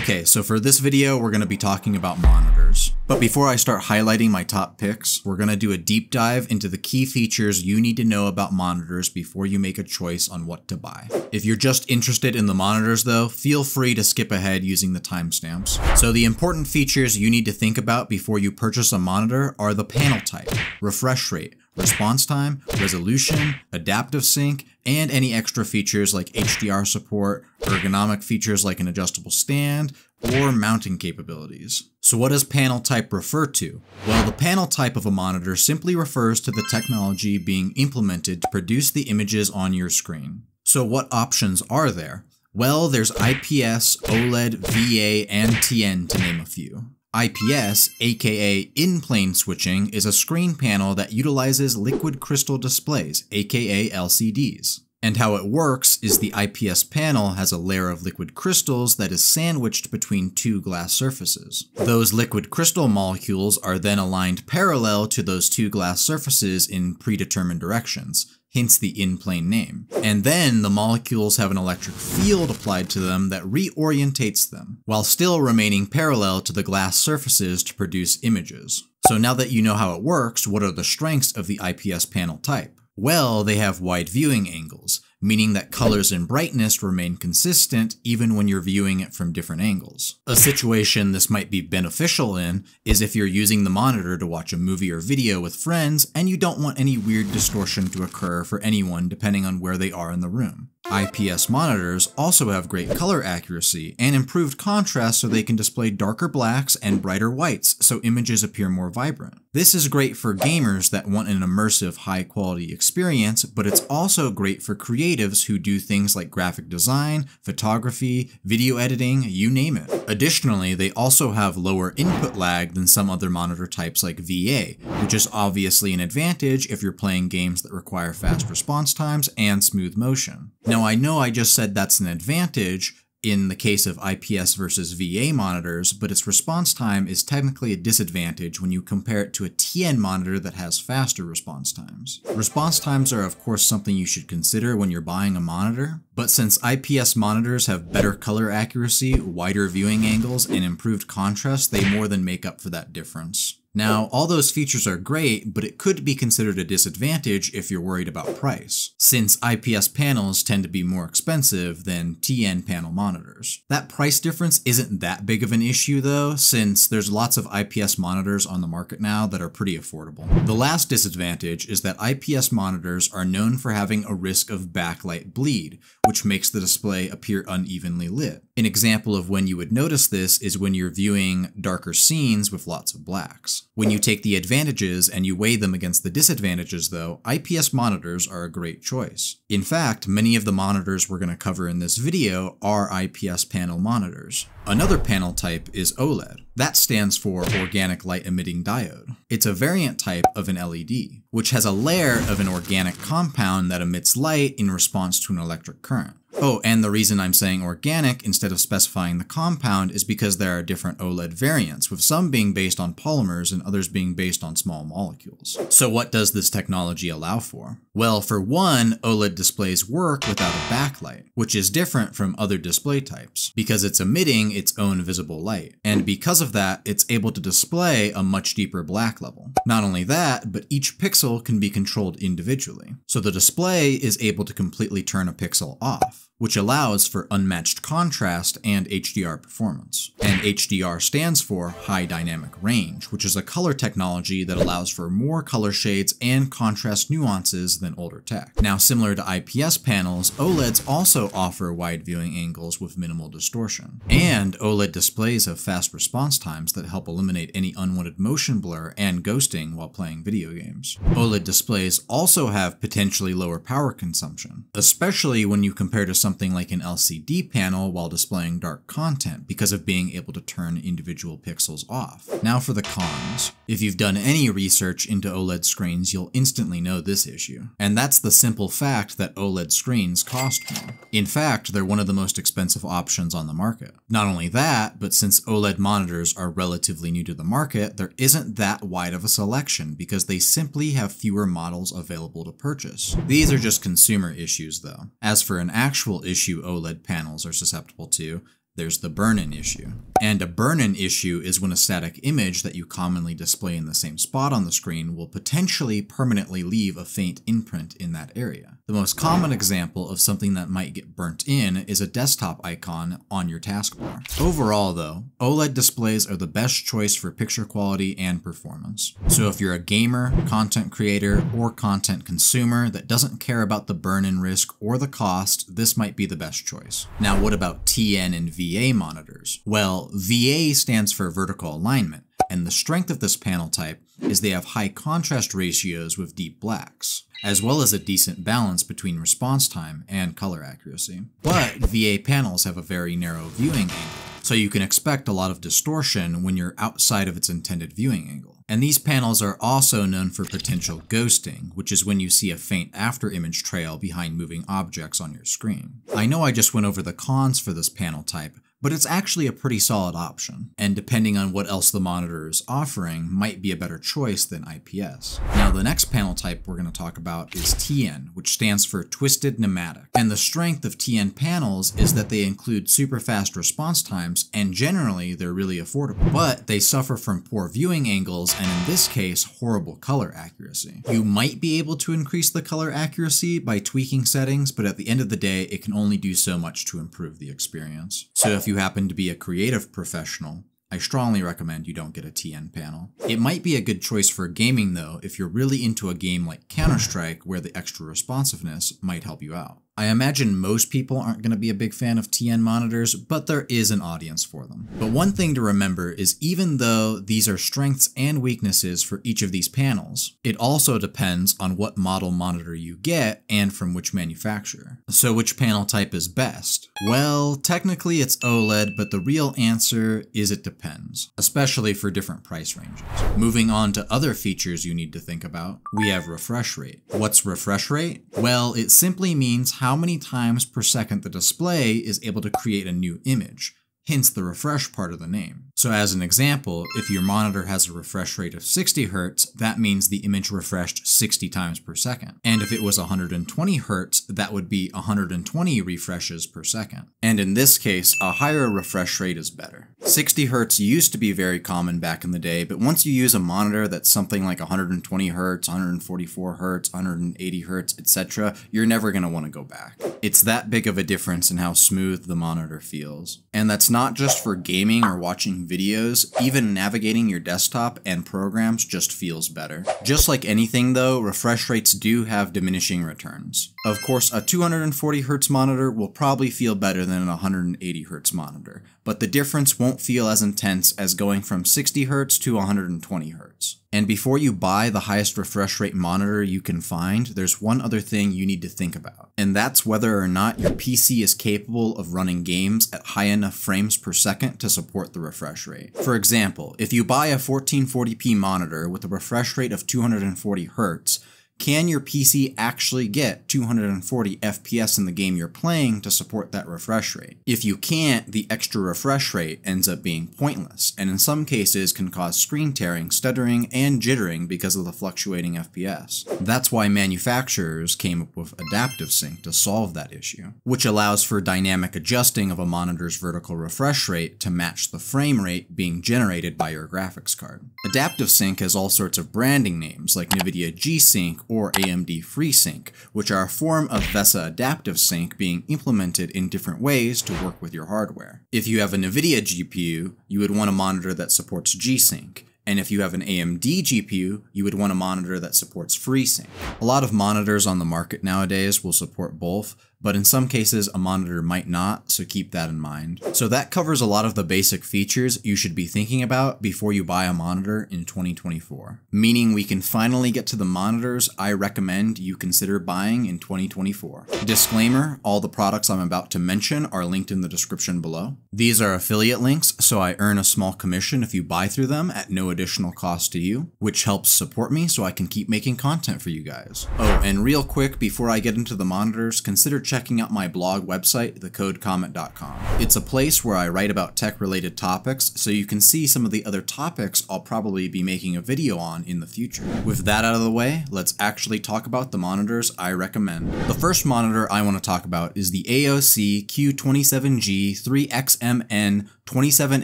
Okay, so for this video, we're going to be talking about monitors. But before I start highlighting my top picks, we're going to do a deep dive into the key features you need to know about monitors before you make a choice on what to buy. If you're just interested in the monitors though, feel free to skip ahead using the timestamps. So the important features you need to think about before you purchase a monitor are the panel type, refresh rate, response time, resolution, adaptive sync, and any extra features like HDR support, ergonomic features like an adjustable stand, or mounting capabilities. So what does panel type refer to? Well, the panel type of a monitor simply refers to the technology being implemented to produce the images on your screen. So what options are there? Well, there's IPS, OLED, VA, and TN to name a few. IPS, aka in-plane switching, is a screen panel that utilizes liquid crystal displays, aka LCDs. And how it works is the IPS panel has a layer of liquid crystals that is sandwiched between two glass surfaces. Those liquid crystal molecules are then aligned parallel to those two glass surfaces in predetermined directions, hence the in-plane name. And then the molecules have an electric field applied to them that reorientates them, while still remaining parallel to the glass surfaces to produce images. So now that you know how it works, what are the strengths of the IPS panel type? Well, they have wide viewing angles, meaning that colors and brightness remain consistent even when you're viewing it from different angles. A situation this might be beneficial in is if you're using the monitor to watch a movie or video with friends and you don't want any weird distortion to occur for anyone depending on where they are in the room. IPS monitors also have great color accuracy and improved contrast so they can display darker blacks and brighter whites so images appear more vibrant. This is great for gamers that want an immersive high quality experience, but it's also great for creatives who do things like graphic design, photography, video editing, you name it. Additionally, they also have lower input lag than some other monitor types like VA, which is obviously an advantage if you're playing games that require fast response times and smooth motion. Now I know I just said that's an advantage, in the case of IPS versus VA monitors, but its response time is technically a disadvantage when you compare it to a TN monitor that has faster response times. Response times are of course something you should consider when you're buying a monitor, but since IPS monitors have better color accuracy, wider viewing angles, and improved contrast, they more than make up for that difference. Now, all those features are great, but it could be considered a disadvantage if you're worried about price, since IPS panels tend to be more expensive than TN panel monitors. That price difference isn't that big of an issue though, since there's lots of IPS monitors on the market now that are pretty affordable. The last disadvantage is that IPS monitors are known for having a risk of backlight bleed, which makes the display appear unevenly lit. An example of when you would notice this is when you're viewing darker scenes with lots of blacks. When you take the advantages and you weigh them against the disadvantages though, IPS monitors are a great choice. In fact, many of the monitors we're going to cover in this video are IPS panel monitors. Another panel type is OLED. That stands for Organic Light Emitting Diode. It's a variant type of an LED, which has a layer of an organic compound that emits light in response to an electric current. Oh, and the reason I'm saying organic instead of specifying the compound is because there are different OLED variants, with some being based on polymers and others being based on small molecules. So what does this technology allow for? Well, for one, OLED displays work without a backlight, which is different from other display types, because it's emitting its own visible light. And because of that, it's able to display a much deeper black level. Not only that, but each pixel can be controlled individually. So the display is able to completely turn a pixel off which allows for unmatched contrast and HDR performance. And HDR stands for High Dynamic Range, which is a color technology that allows for more color shades and contrast nuances than older tech. Now, similar to IPS panels, OLEDs also offer wide viewing angles with minimal distortion. And OLED displays have fast response times that help eliminate any unwanted motion blur and ghosting while playing video games. OLED displays also have potentially lower power consumption, especially when you compare to something like an LCD panel while displaying dark content because of being able to turn individual pixels off. Now for the cons. If you've done any research into OLED screens, you'll instantly know this issue. And that's the simple fact that OLED screens cost more. In fact, they're one of the most expensive options on the market. Not only that, but since OLED monitors are relatively new to the market, there isn't that wide of a selection because they simply have fewer models available to purchase. These are just consumer issues though. As for an actual issue OLED panels are susceptible to, there's the burn-in issue. And a burn-in issue is when a static image that you commonly display in the same spot on the screen will potentially permanently leave a faint imprint in that area. The most common example of something that might get burnt in is a desktop icon on your taskbar. Overall though, OLED displays are the best choice for picture quality and performance. So if you're a gamer, content creator, or content consumer that doesn't care about the burn-in risk or the cost, this might be the best choice. Now what about TN and VA monitors? Well, VA stands for vertical alignment, and the strength of this panel type is they have high contrast ratios with deep blacks, as well as a decent balance between response time and color accuracy. But VA panels have a very narrow viewing angle, so you can expect a lot of distortion when you're outside of its intended viewing angle. And these panels are also known for potential ghosting, which is when you see a faint after image trail behind moving objects on your screen. I know I just went over the cons for this panel type, but it's actually a pretty solid option, and depending on what else the monitor is offering, might be a better choice than IPS. Now the next panel type we're going to talk about is TN, which stands for Twisted Nematic. And the strength of TN panels is that they include super fast response times, and generally they're really affordable. But they suffer from poor viewing angles, and in this case, horrible color accuracy. You might be able to increase the color accuracy by tweaking settings, but at the end of the day, it can only do so much to improve the experience. So if you happen to be a creative professional, I strongly recommend you don't get a TN panel. It might be a good choice for gaming though if you're really into a game like Counter-Strike where the extra responsiveness might help you out. I imagine most people aren't going to be a big fan of TN monitors, but there is an audience for them. But one thing to remember is even though these are strengths and weaknesses for each of these panels, it also depends on what model monitor you get and from which manufacturer. So which panel type is best? Well, technically it's OLED, but the real answer is it depends, especially for different price ranges. Moving on to other features you need to think about, we have refresh rate. What's refresh rate? Well, it simply means how how many times per second the display is able to create a new image, hence the refresh part of the name. So as an example, if your monitor has a refresh rate of 60 Hz, that means the image refreshed 60 times per second. And if it was 120 Hz, that would be 120 refreshes per second. And in this case, a higher refresh rate is better. 60 Hz used to be very common back in the day, but once you use a monitor that's something like 120 Hz, 144 Hz, 180 Hz, etc., you're never going to want to go back. It's that big of a difference in how smooth the monitor feels. And that's not just for gaming or watching videos, even navigating your desktop and programs just feels better. Just like anything though, refresh rates do have diminishing returns. Of course, a 240Hz monitor will probably feel better than a 180Hz monitor, but the difference won't feel as intense as going from 60Hz to 120Hz. And before you buy the highest refresh rate monitor you can find, there's one other thing you need to think about, and that's whether or not your PC is capable of running games at high enough frames per second to support the refresh rate. For example, if you buy a 1440p monitor with a refresh rate of 240 Hz, can your PC actually get 240 FPS in the game you're playing to support that refresh rate? If you can't, the extra refresh rate ends up being pointless, and in some cases can cause screen tearing, stuttering, and jittering because of the fluctuating FPS. That's why manufacturers came up with Adaptive Sync to solve that issue, which allows for dynamic adjusting of a monitor's vertical refresh rate to match the frame rate being generated by your graphics card. Adaptive Sync has all sorts of branding names like NVIDIA G-Sync or AMD FreeSync, which are a form of VESA Adaptive Sync being implemented in different ways to work with your hardware. If you have a NVIDIA GPU, you would want a monitor that supports G-Sync, and if you have an AMD GPU, you would want a monitor that supports FreeSync. A lot of monitors on the market nowadays will support both, but in some cases a monitor might not, so keep that in mind. So that covers a lot of the basic features you should be thinking about before you buy a monitor in 2024. Meaning we can finally get to the monitors I recommend you consider buying in 2024. Disclaimer, all the products I'm about to mention are linked in the description below. These are affiliate links, so I earn a small commission if you buy through them at no additional cost to you, which helps support me so I can keep making content for you guys. Oh, and real quick, before I get into the monitors, consider checking out my blog website, thecodecomet.com. It's a place where I write about tech-related topics, so you can see some of the other topics I'll probably be making a video on in the future. With that out of the way, let's actually talk about the monitors I recommend. The first monitor I want to talk about is the AOC Q27G 3XMN 27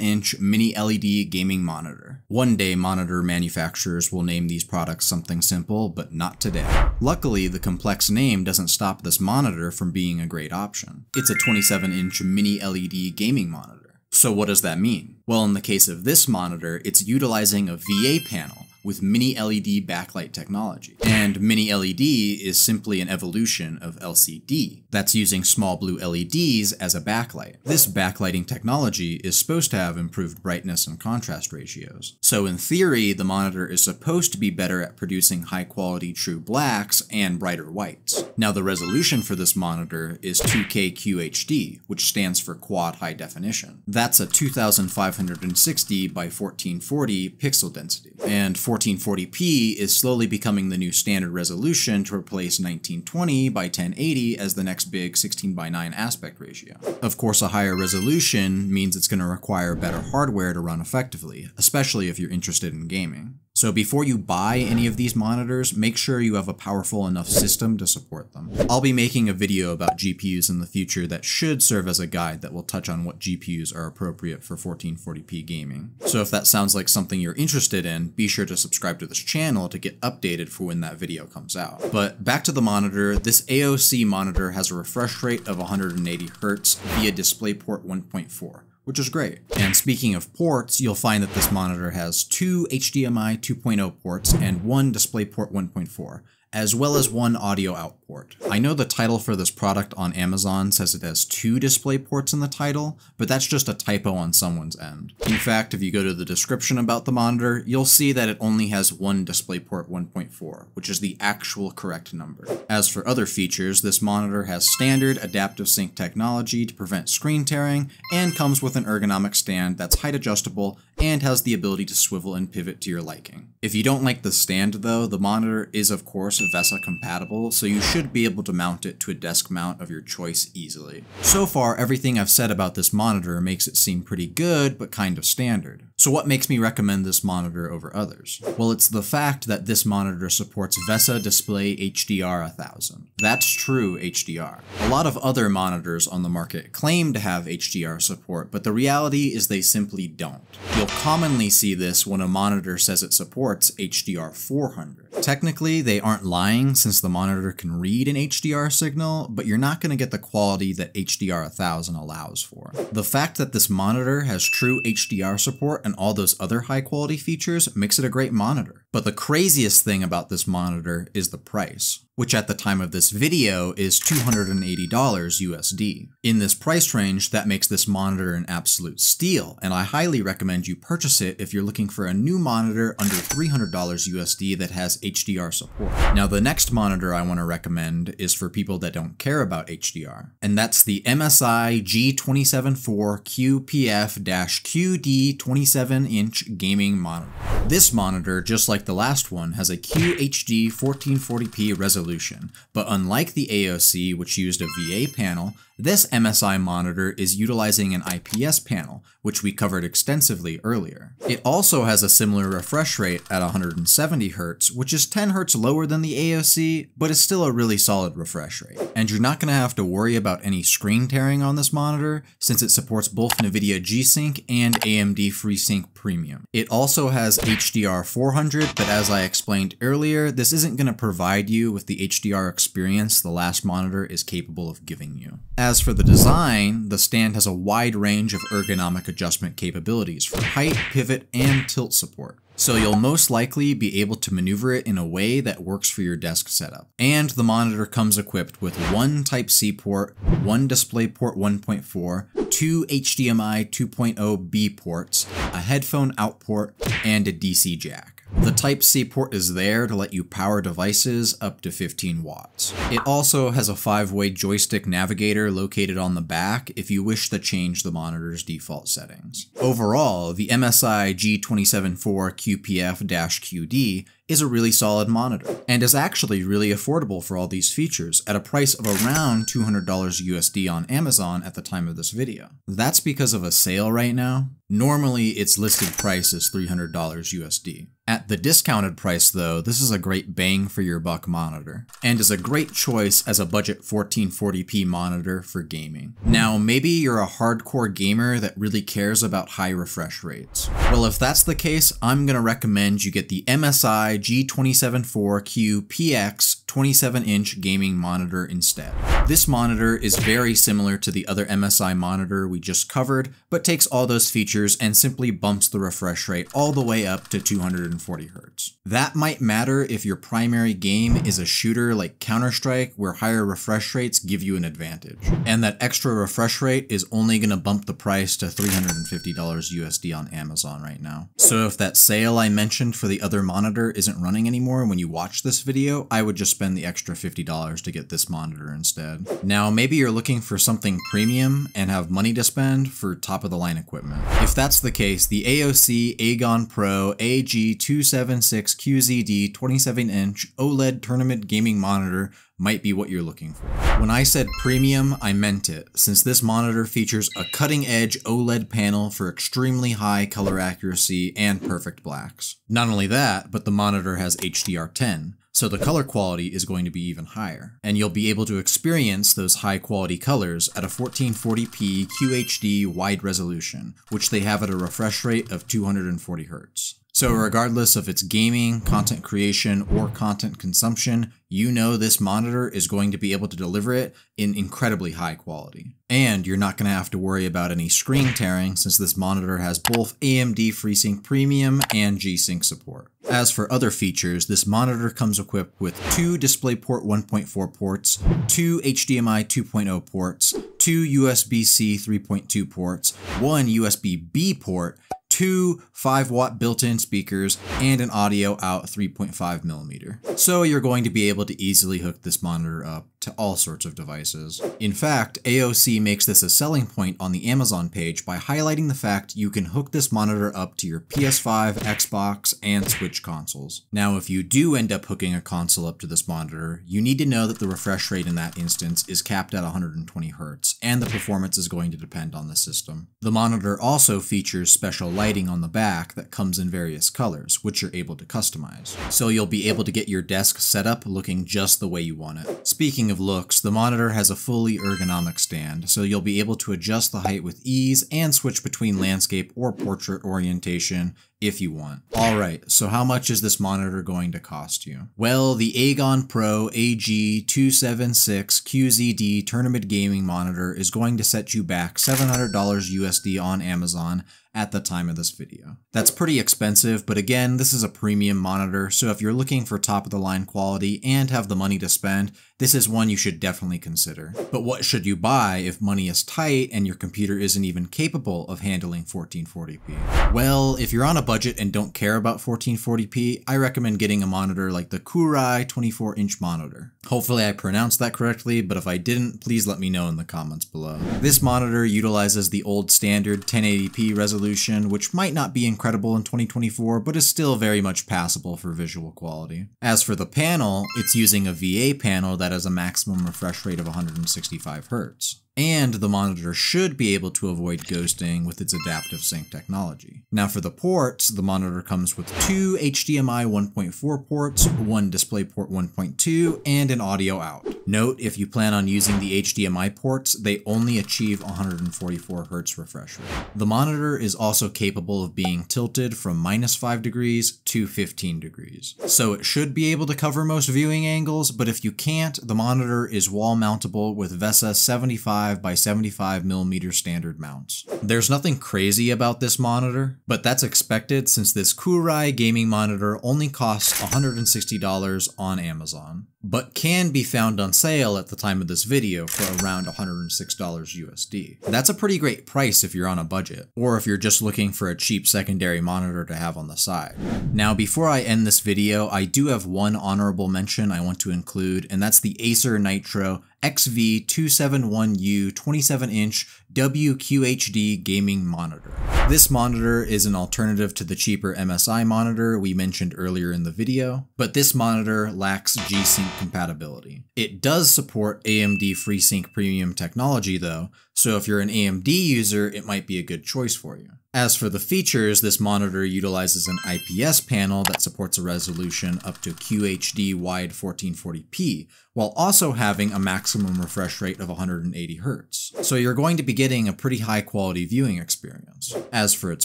inch mini LED gaming monitor. One day monitor manufacturers will name these products something simple, but not today. Luckily, the complex name doesn't stop this monitor from being a great option. It's a 27 inch mini LED gaming monitor. So what does that mean? Well, in the case of this monitor, it's utilizing a VA panel, with mini LED backlight technology. And mini LED is simply an evolution of LCD that's using small blue LEDs as a backlight. This backlighting technology is supposed to have improved brightness and contrast ratios. So in theory, the monitor is supposed to be better at producing high quality true blacks and brighter whites. Now the resolution for this monitor is 2K QHD, which stands for Quad High Definition. That's a 2560 by 1440 pixel density. And 1440p is slowly becoming the new standard resolution to replace 1920 by 1080 as the next big 16 by 9 aspect ratio. Of course, a higher resolution means it's going to require better hardware to run effectively, especially if you're interested in gaming. So before you buy any of these monitors, make sure you have a powerful enough system to support them. I'll be making a video about GPUs in the future that should serve as a guide that will touch on what GPUs are appropriate for 1440p gaming. So if that sounds like something you're interested in, be sure to subscribe to this channel to get updated for when that video comes out. But back to the monitor, this AOC monitor has a refresh rate of 180 Hz via DisplayPort 1.4 which is great. And speaking of ports, you'll find that this monitor has two HDMI 2.0 ports and one DisplayPort 1.4, as well as one audio out port. I know the title for this product on Amazon says it has two display ports in the title, but that's just a typo on someone's end. In fact, if you go to the description about the monitor, you'll see that it only has one DisplayPort 1.4, which is the actual correct number. As for other features, this monitor has standard adaptive sync technology to prevent screen tearing, and comes with an ergonomic stand that's height adjustable and has the ability to swivel and pivot to your liking. If you don't like the stand though, the monitor is of course VESA compatible, so you should be able to mount it to a desk mount of your choice easily. So far, everything I've said about this monitor makes it seem pretty good, but kind of standard. So what makes me recommend this monitor over others? Well, it's the fact that this monitor supports VESA Display HDR 1000. That's true HDR. A lot of other monitors on the market claim to have HDR support, but the reality is they simply don't. You'll commonly see this when a monitor says it supports HDR 400. Technically, they aren't lying since the monitor can read an HDR signal, but you're not going to get the quality that HDR 1000 allows for. The fact that this monitor has true HDR support and all those other high quality features makes it a great monitor. But the craziest thing about this monitor is the price which at the time of this video is $280 USD. In this price range, that makes this monitor an absolute steal, and I highly recommend you purchase it if you're looking for a new monitor under $300 USD that has HDR support. Now the next monitor I want to recommend is for people that don't care about HDR, and that's the MSI G274 QPF-QD 27-inch gaming monitor. This monitor, just like the last one, has a QHD 1440p resolution but unlike the AOC, which used a VA panel, this MSI monitor is utilizing an IPS panel, which we covered extensively earlier. It also has a similar refresh rate at 170Hz, which is 10Hz lower than the AOC, but is still a really solid refresh rate. And you're not going to have to worry about any screen tearing on this monitor, since it supports both NVIDIA G-Sync and AMD FreeSync Premium. It also has HDR 400, but as I explained earlier, this isn't going to provide you with the HDR experience the last monitor is capable of giving you. For the design, the stand has a wide range of ergonomic adjustment capabilities for height, pivot, and tilt support. So you'll most likely be able to maneuver it in a way that works for your desk setup. And the monitor comes equipped with one Type-C port, one DisplayPort 1.4, two HDMI 2.0B ports, a headphone out port, and a DC jack. The Type-C port is there to let you power devices up to 15 watts. It also has a 5-way joystick navigator located on the back if you wish to change the monitor's default settings. Overall, the MSI G274 QPF-QD is a really solid monitor, and is actually really affordable for all these features at a price of around $200 USD on Amazon at the time of this video. That's because of a sale right now. Normally, its listed price is $300 USD. At the discounted price though, this is a great bang for your buck monitor, and is a great choice as a budget 1440p monitor for gaming. Now, maybe you're a hardcore gamer that really cares about high refresh rates. Well, if that's the case, I'm gonna recommend you get the MSI G274Q PX 27-inch gaming monitor instead. This monitor is very similar to the other MSI monitor we just covered, but takes all those features and simply bumps the refresh rate all the way up to 240 Hz. That might matter if your primary game is a shooter like Counter-Strike where higher refresh rates give you an advantage. And that extra refresh rate is only going to bump the price to $350 USD on Amazon right now. So if that sale I mentioned for the other monitor isn't running anymore when you watch this video, I would just spend the extra $50 to get this monitor instead. Now maybe you're looking for something premium and have money to spend for top of the line equipment. If that's the case, the AOC Agon Pro AG276QZD 27 inch OLED tournament gaming monitor might be what you're looking for. When I said premium, I meant it, since this monitor features a cutting-edge OLED panel for extremely high color accuracy and perfect blacks. Not only that, but the monitor has HDR10, so the color quality is going to be even higher. And you'll be able to experience those high quality colors at a 1440p QHD wide resolution, which they have at a refresh rate of 240 Hz. So regardless of its gaming, content creation, or content consumption, you know this monitor is going to be able to deliver it in incredibly high quality. And you're not going to have to worry about any screen tearing since this monitor has both AMD FreeSync Premium and G-Sync support. As for other features, this monitor comes equipped with two DisplayPort 1.4 ports, two HDMI 2.0 ports, two USB-C 3.2 ports, one USB-B port, two 5 watt built-in speakers, and an audio out 3.5 millimeter. So you're going to be able to easily hook this monitor up to all sorts of devices. In fact, AOC makes this a selling point on the Amazon page by highlighting the fact you can hook this monitor up to your PS5, Xbox, and Switch consoles. Now, if you do end up hooking a console up to this monitor, you need to know that the refresh rate in that instance is capped at 120 Hz, and the performance is going to depend on the system. The monitor also features special lighting on the back that comes in various colors, which you're able to customize. So you'll be able to get your desk set up looking just the way you want it. Speaking of of looks, the monitor has a fully ergonomic stand, so you'll be able to adjust the height with ease and switch between landscape or portrait orientation if you want. Alright, so how much is this monitor going to cost you? Well, the Agon Pro AG276QZD Tournament Gaming Monitor is going to set you back $700 USD on Amazon at the time of this video. That's pretty expensive, but again, this is a premium monitor, so if you're looking for top of the line quality and have the money to spend, this is one you should definitely consider. But what should you buy if money is tight and your computer isn't even capable of handling 1440p? Well, if you're on a budget and don't care about 1440p, I recommend getting a monitor like the Koorui 24-inch monitor. Hopefully I pronounced that correctly, but if I didn't, please let me know in the comments below. This monitor utilizes the old standard 1080p resolution, which might not be incredible in 2024, but is still very much passable for visual quality. As for the panel, it's using a VA panel that has a maximum refresh rate of 165 Hz and the monitor should be able to avoid ghosting with its adaptive sync technology. Now for the ports, the monitor comes with two HDMI 1.4 ports, one DisplayPort 1.2, and an audio out. Note, if you plan on using the HDMI ports, they only achieve 144 Hz refresh rate. The monitor is also capable of being tilted from minus 5 degrees to 15 degrees. So it should be able to cover most viewing angles, but if you can't, the monitor is wall mountable with VESA 75 75 by 75 millimeter standard mounts. There's nothing crazy about this monitor, but that's expected since this Koorui gaming monitor only costs $160 on Amazon but can be found on sale at the time of this video for around $106 USD. That's a pretty great price if you're on a budget, or if you're just looking for a cheap secondary monitor to have on the side. Now before I end this video, I do have one honorable mention I want to include, and that's the Acer Nitro XV271U 27-inch WQHD gaming monitor. This monitor is an alternative to the cheaper MSI monitor we mentioned earlier in the video, but this monitor lacks G-Sync compatibility. It does support AMD FreeSync Premium technology though, so if you're an AMD user, it might be a good choice for you. As for the features, this monitor utilizes an IPS panel that supports a resolution up to QHD wide 1440p, while also having a maximum refresh rate of 180Hz. So you're going to be getting a pretty high quality viewing experience. As for its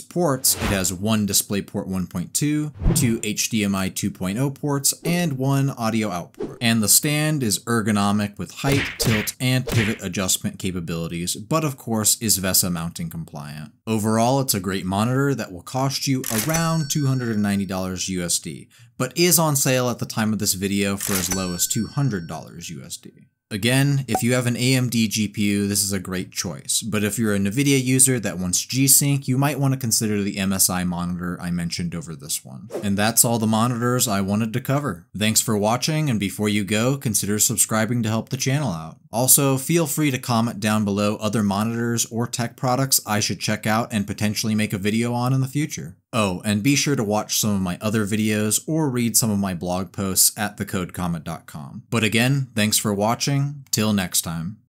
ports, it has one DisplayPort 1.2, two HDMI 2.0 ports, and one audio output. And the stand is ergonomic with height, tilt, and pivot adjustment capabilities, but of course is VESA mounting compliant. Overall, it's a great monitor that will cost you around $290 USD, but is on sale at the time of this video for as low as $200 USD. Again, if you have an AMD GPU, this is a great choice, but if you're a NVIDIA user that wants G-Sync, you might want to consider the MSI monitor I mentioned over this one. And that's all the monitors I wanted to cover. Thanks for watching, and before you go, consider subscribing to help the channel out. Also, feel free to comment down below other monitors or tech products I should check out and potentially make a video on in the future. Oh, and be sure to watch some of my other videos or read some of my blog posts at thecodecomet.com. But again, thanks for watching. Till next time.